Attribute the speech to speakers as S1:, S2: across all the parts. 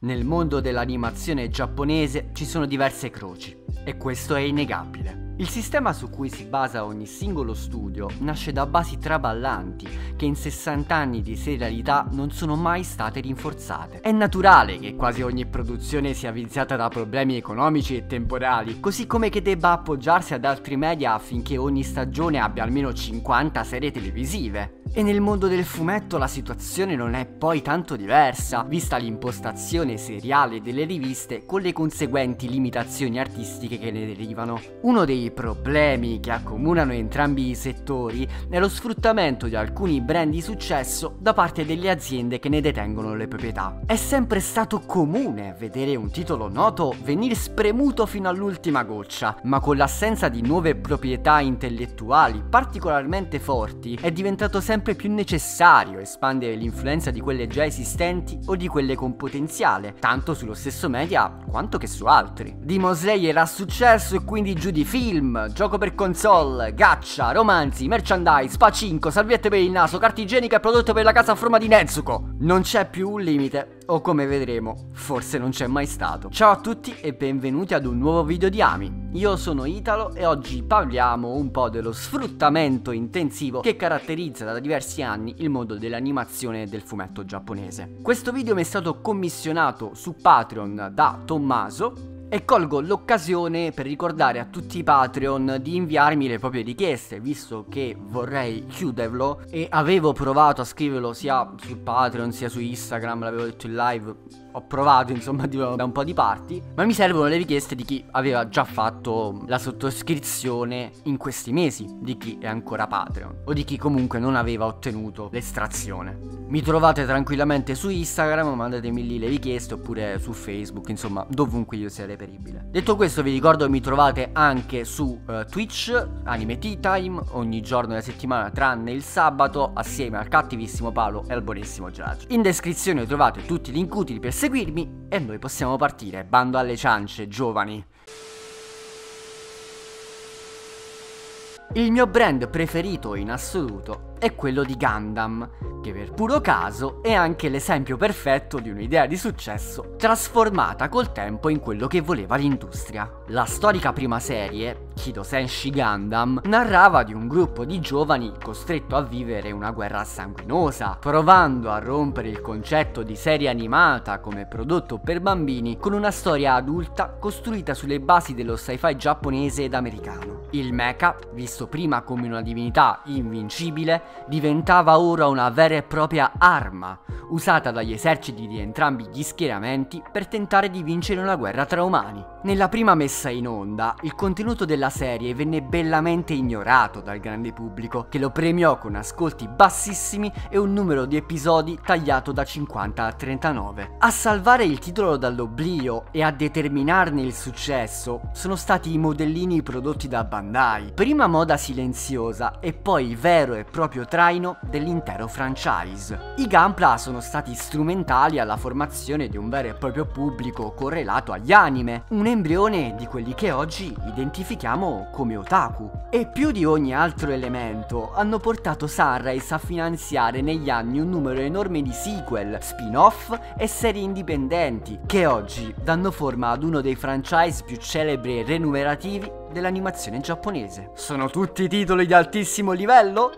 S1: Nel mondo dell'animazione giapponese ci sono diverse croci e questo è innegabile. Il sistema su cui si basa ogni singolo studio nasce da basi traballanti che in 60 anni di serialità non sono mai state rinforzate. È naturale che quasi ogni produzione sia viziata da problemi economici e temporali, così come che debba appoggiarsi ad altri media affinché ogni stagione abbia almeno 50 serie televisive. E nel mondo del fumetto la situazione non è poi tanto diversa, vista l'impostazione seriale delle riviste con le conseguenti limitazioni artistiche che ne derivano. Uno dei problemi che accomunano entrambi i settori è lo sfruttamento di alcuni brand di successo da parte delle aziende che ne detengono le proprietà. È sempre stato comune vedere un titolo noto venire spremuto fino all'ultima goccia, ma con l'assenza di nuove proprietà intellettuali particolarmente forti è diventato sempre più necessario espandere l'influenza di quelle già esistenti o di quelle con potenziale, tanto sullo stesso media quanto che su altri. Demon Slayer ha successo e quindi giù di film, gioco per console, gaccia, romanzi, merchandise, pacinco, salviette per il naso, carta igienica e prodotto per la casa a forma di Nezuko. Non c'è più un limite, o come vedremo, forse non c'è mai stato. Ciao a tutti e benvenuti ad un nuovo video di Ami. Io sono Italo e oggi parliamo un po' dello sfruttamento intensivo che caratterizza da diversi anni il mondo dell'animazione del fumetto giapponese. Questo video mi è stato commissionato su Patreon da Tommaso e colgo l'occasione per ricordare a tutti i Patreon di inviarmi le proprie richieste, visto che vorrei chiuderlo. E avevo provato a scriverlo sia sul Patreon sia su Instagram, l'avevo detto in live, ho provato insomma da un po' di parti, ma mi servono le richieste di chi aveva già fatto la sottoscrizione in questi mesi, di chi è ancora Patreon o di chi comunque non aveva ottenuto l'estrazione. Mi trovate tranquillamente su Instagram, mandatemi lì le richieste oppure su Facebook, insomma dovunque io sia reperibile. Detto questo vi ricordo che mi trovate anche su uh, Twitch, Anime Tea Time, ogni giorno della settimana tranne il sabato, assieme al cattivissimo Paolo e al buonissimo Giorgio. In descrizione trovate tutti i link utili per seguirmi e noi possiamo partire. Bando alle ciance, giovani. Il mio brand preferito in assoluto è quello di Gundam, che per puro caso è anche l'esempio perfetto di un'idea di successo trasformata col tempo in quello che voleva l'industria. La storica prima serie, Kido Senshi Gundam, narrava di un gruppo di giovani costretto a vivere una guerra sanguinosa, provando a rompere il concetto di serie animata come prodotto per bambini con una storia adulta costruita sulle basi dello sci-fi giapponese ed americano. Il mecha, visto prima come una divinità invincibile, diventava ora una vera e propria arma, usata dagli eserciti di entrambi gli schieramenti per tentare di vincere una guerra tra umani. Nella prima messa in onda, il contenuto della serie venne bellamente ignorato dal grande pubblico, che lo premiò con ascolti bassissimi e un numero di episodi tagliato da 50 a 39. A salvare il titolo dall'oblio e a determinarne il successo sono stati i modellini prodotti da Bandai, prima moda silenziosa e poi vero e proprio traino dell'intero franchise. I Gunpla sono stati strumentali alla formazione di un vero e proprio pubblico correlato agli anime, un embrione di quelli che oggi identifichiamo come otaku. E più di ogni altro elemento hanno portato Sunrise a finanziare negli anni un numero enorme di sequel, spin-off e serie indipendenti che oggi danno forma ad uno dei franchise più celebri e remunerativi dell'animazione giapponese. Sono tutti titoli di altissimo livello?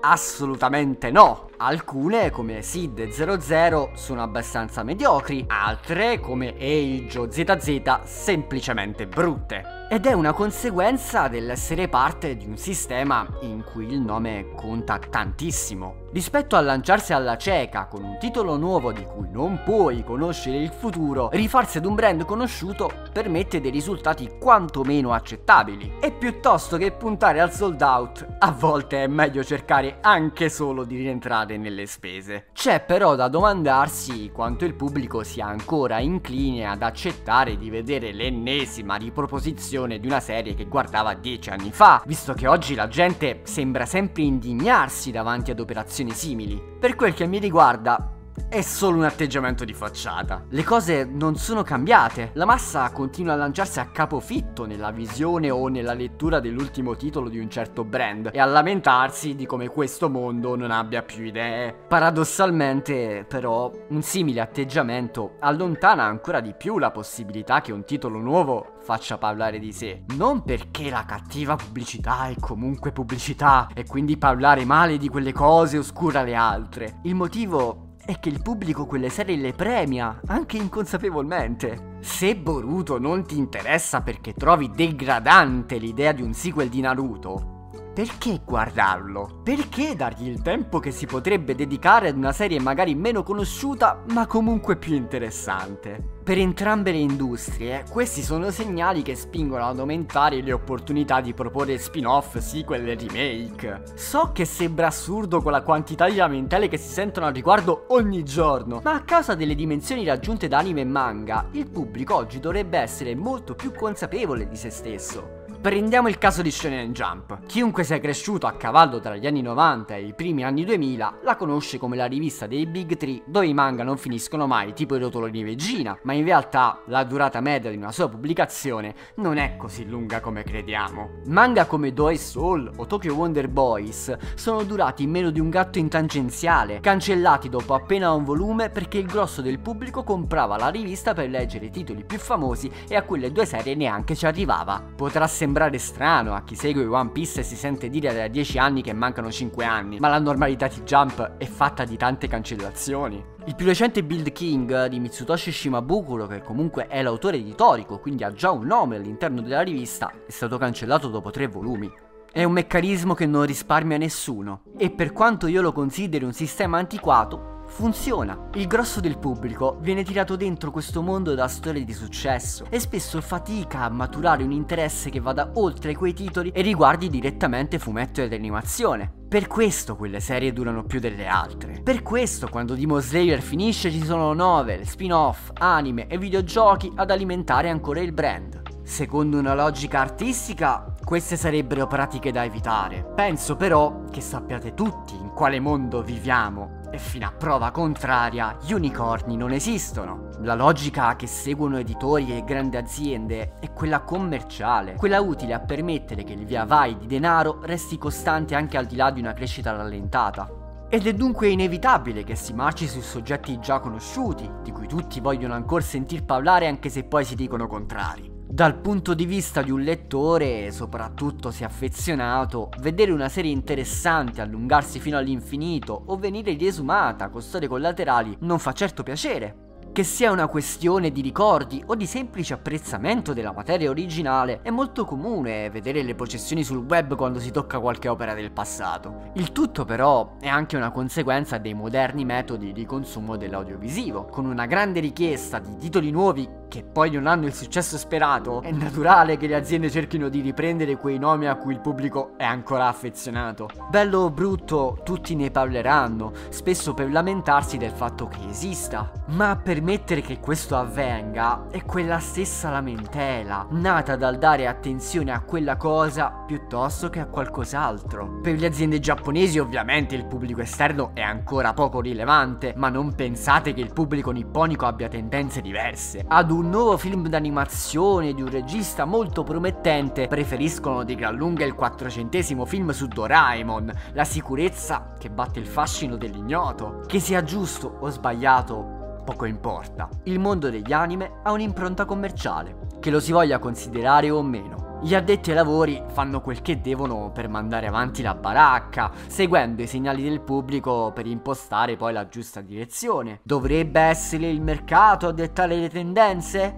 S1: Assolutamente no! Alcune, come Sid 00, sono abbastanza mediocri, altre, come Eijo ZZ, semplicemente brutte. Ed è una conseguenza dell'essere parte di un sistema in cui il nome conta tantissimo. Rispetto a lanciarsi alla cieca con un titolo nuovo di cui non puoi conoscere il futuro, rifarsi ad un brand conosciuto permette dei risultati quantomeno accettabili. E piuttosto che puntare al sold out, a volte è meglio cercare anche solo di rientrare cade nelle spese. C'è però da domandarsi quanto il pubblico sia ancora incline ad accettare di vedere l'ennesima riproposizione di una serie che guardava dieci anni fa, visto che oggi la gente sembra sempre indignarsi davanti ad operazioni simili. Per quel che mi riguarda, è solo un atteggiamento di facciata. Le cose non sono cambiate, la massa continua a lanciarsi a capofitto nella visione o nella lettura dell'ultimo titolo di un certo brand e a lamentarsi di come questo mondo non abbia più idee. Paradossalmente, però, un simile atteggiamento allontana ancora di più la possibilità che un titolo nuovo faccia parlare di sé. Non perché la cattiva pubblicità è comunque pubblicità e quindi parlare male di quelle cose oscura le altre. Il motivo è che il pubblico quelle serie le premia, anche inconsapevolmente. Se Boruto non ti interessa perché trovi degradante l'idea di un sequel di Naruto, perché guardarlo? Perché dargli il tempo che si potrebbe dedicare ad una serie magari meno conosciuta, ma comunque più interessante? Per entrambe le industrie, questi sono segnali che spingono ad aumentare le opportunità di proporre spin-off, sequel e remake. So che sembra assurdo con la quantità di lamentele che si sentono al riguardo ogni giorno, ma a causa delle dimensioni raggiunte da anime e manga, il pubblico oggi dovrebbe essere molto più consapevole di se stesso. Prendiamo il caso di Shonen Jump. Chiunque sia cresciuto a cavallo tra gli anni 90 e i primi anni 2000 la conosce come la rivista dei Big Three dove i manga non finiscono mai, tipo i rotoloni Vegina, ma in realtà la durata media di una sua pubblicazione non è così lunga come crediamo. Manga come Doe Soul o Tokyo Wonder Boys sono durati meno di un gatto in tangenziale, cancellati dopo appena un volume perché il grosso del pubblico comprava la rivista per leggere i titoli più famosi e a quelle due serie neanche ci arrivava. Potrà sembrare sembrare strano a chi segue One Piece e si sente dire da 10 anni che mancano 5 anni, ma la normalità di Jump è fatta di tante cancellazioni. Il più recente Build King di Mitsutoshi Shimabukuro, che comunque è l'autore di Toriko, quindi ha già un nome all'interno della rivista, è stato cancellato dopo 3 volumi. È un meccanismo che non risparmia nessuno e per quanto io lo consideri un sistema antiquato, funziona. Il grosso del pubblico viene tirato dentro questo mondo da storie di successo e spesso fatica a maturare un interesse che vada oltre quei titoli e riguardi direttamente fumetto ed animazione. Per questo quelle serie durano più delle altre. Per questo quando Demon Slayer finisce ci sono novel, spin-off, anime e videogiochi ad alimentare ancora il brand. Secondo una logica artistica, queste sarebbero pratiche da evitare. Penso però che sappiate tutti in quale mondo viviamo e fino a prova contraria, gli unicorni non esistono. La logica che seguono editori e grandi aziende è quella commerciale, quella utile a permettere che il via vai di denaro resti costante anche al di là di una crescita rallentata. Ed è dunque inevitabile che si marci su soggetti già conosciuti, di cui tutti vogliono ancora sentir parlare anche se poi si dicono contrari. Dal punto di vista di un lettore, soprattutto se affezionato, vedere una serie interessante allungarsi fino all'infinito o venire riesumata con storie collaterali non fa certo piacere. Che sia una questione di ricordi o di semplice apprezzamento della materia originale, è molto comune vedere le processioni sul web quando si tocca qualche opera del passato. Il tutto però è anche una conseguenza dei moderni metodi di consumo dell'audiovisivo, con una grande richiesta di titoli nuovi che poi non hanno il successo sperato, è naturale che le aziende cerchino di riprendere quei nomi a cui il pubblico è ancora affezionato. Bello o brutto, tutti ne parleranno, spesso per lamentarsi del fatto che esista, ma permettere che questo avvenga è quella stessa lamentela, nata dal dare attenzione a quella cosa piuttosto che a qualcos'altro. Per le aziende giapponesi ovviamente il pubblico esterno è ancora poco rilevante, ma non pensate che il pubblico nipponico abbia tendenze diverse. Ad un nuovo film d'animazione di un regista molto promettente, preferiscono di gran lunga il quattrocentesimo film su Doraemon, la sicurezza che batte il fascino dell'ignoto. Che sia giusto o sbagliato, poco importa. Il mondo degli anime ha un'impronta commerciale, che lo si voglia considerare o meno. Gli addetti ai lavori fanno quel che devono per mandare avanti la baracca, seguendo i segnali del pubblico per impostare poi la giusta direzione. Dovrebbe essere il mercato a dettare le tendenze?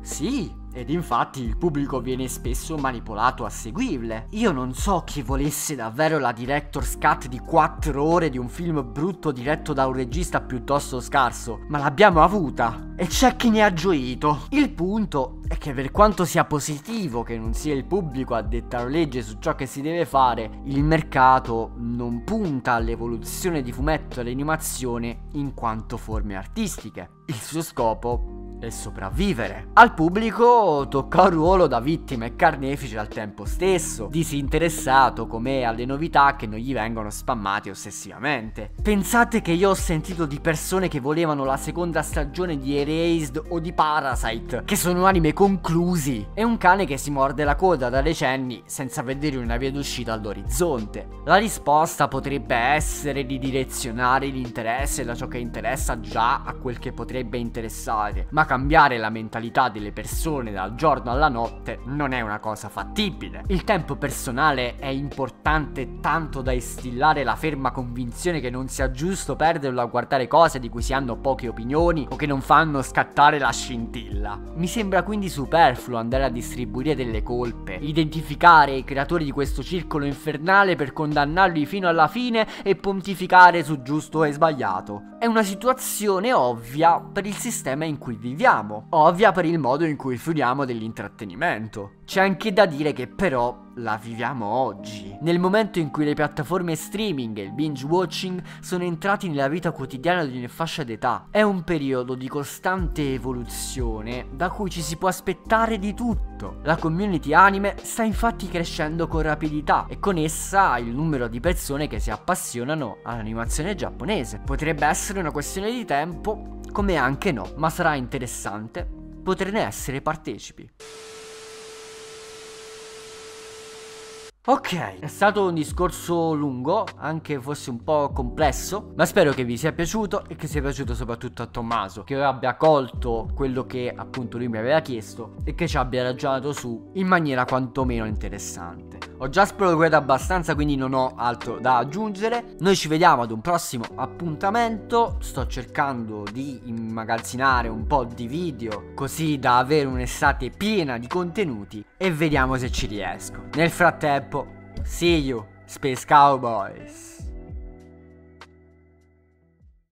S1: Sì, ed infatti il pubblico viene spesso manipolato a seguirle. Io non so chi volesse davvero la director's cut di 4 ore di un film brutto diretto da un regista piuttosto scarso, ma l'abbiamo avuta. E c'è chi ne ha gioito. Il punto è che per quanto sia positivo che non sia il pubblico a dettare legge su ciò che si deve fare, il mercato non punta all'evoluzione di fumetto e all'animazione in quanto forme artistiche. Il suo scopo e sopravvivere. Al pubblico tocca un ruolo da vittima e carnefice al tempo stesso, disinteressato come alle novità che non gli vengono spammate ossessivamente. Pensate che io ho sentito di persone che volevano la seconda stagione di Erased o di Parasite, che sono anime conclusi, e un cane che si morde la coda da decenni senza vedere una via d'uscita all'orizzonte. La risposta potrebbe essere di direzionare l'interesse da ciò che interessa già a quel che potrebbe interessare, ma cambiare la mentalità delle persone dal giorno alla notte non è una cosa fattibile. Il tempo personale è importante tanto da instillare la ferma convinzione che non sia giusto perderlo a guardare cose di cui si hanno poche opinioni o che non fanno scattare la scintilla. Mi sembra quindi superfluo andare a distribuire delle colpe, identificare i creatori di questo circolo infernale per condannarli fino alla fine e pontificare su giusto e sbagliato. È una situazione ovvia per il sistema in cui viviamo, ovvia per il modo in cui fruiamo dell'intrattenimento. C'è anche da dire che però la viviamo oggi, nel momento in cui le piattaforme streaming e il binge watching sono entrati nella vita quotidiana di ogni fascia d'età. È un periodo di costante evoluzione da cui ci si può aspettare di tutto. La community anime sta infatti crescendo con rapidità e con essa il numero di persone che si appassionano all'animazione giapponese. Potrebbe essere una questione di tempo, come anche no, ma sarà interessante poterne essere partecipi. Ok, è stato un discorso lungo, anche forse un po' complesso, ma spero che vi sia piaciuto e che sia piaciuto soprattutto a Tommaso, che abbia colto quello che appunto lui mi aveva chiesto e che ci abbia ragionato su in maniera quantomeno interessante. Ho già sproguato abbastanza, quindi non ho altro da aggiungere. Noi ci vediamo ad un prossimo appuntamento. Sto cercando di immagazzinare un po' di video così da avere un'estate piena di contenuti e vediamo se ci riesco. Nel frattempo, see you, Space Cowboys.